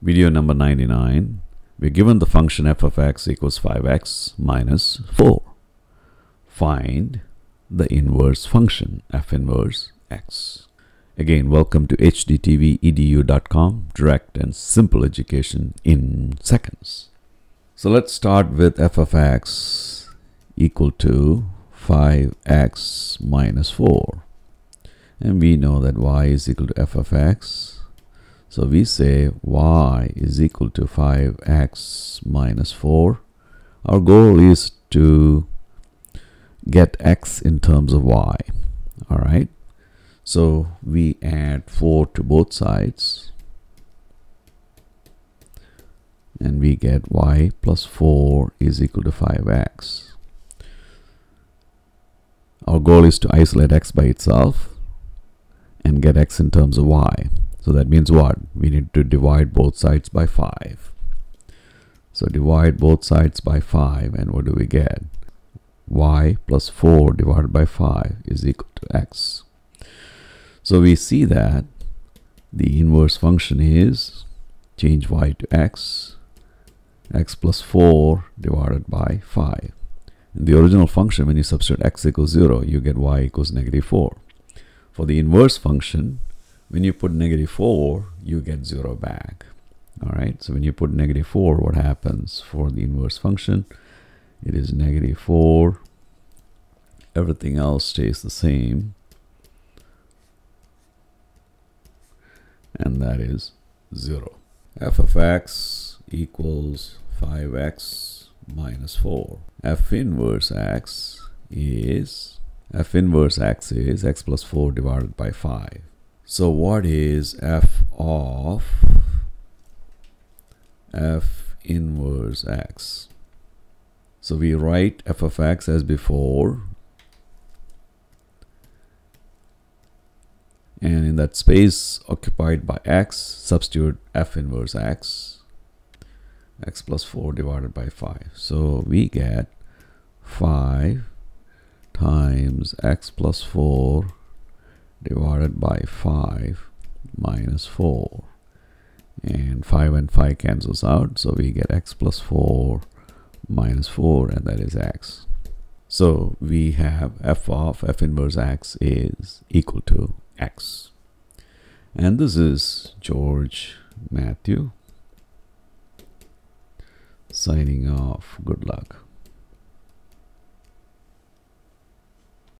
Video number 99. We're given the function f of x equals 5x minus 4. Find the inverse function f inverse x. Again, welcome to hdtvedu.com, direct and simple education in seconds. So let's start with f of x equal to 5x minus 4. And we know that y is equal to f of x so we say y is equal to 5x minus 4. Our goal is to get x in terms of y. All right. So we add 4 to both sides. And we get y plus 4 is equal to 5x. Our goal is to isolate x by itself and get x in terms of y. So that means what? We need to divide both sides by 5. So divide both sides by 5 and what do we get? y plus 4 divided by 5 is equal to x. So we see that the inverse function is change y to x, x plus 4 divided by 5. In the original function, when you substitute x equals 0, you get y equals negative 4. For the inverse function, when you put negative 4 you get 0 back. All right? So when you put negative 4 what happens for the inverse function? It is negative 4 everything else stays the same. And that is 0 f of x equals 5x minus 4 f inverse x is f inverse x is x plus 4 divided by 5 so what is f of f inverse x? So we write f of x as before. And in that space occupied by x, substitute f inverse x, x plus 4 divided by 5. So we get 5 times x plus 4 divided by 5 minus 4 and 5 and 5 cancels out so we get x plus 4 minus 4 and that is x. So we have f of f inverse x is equal to x. And this is George Mathew signing off. Good luck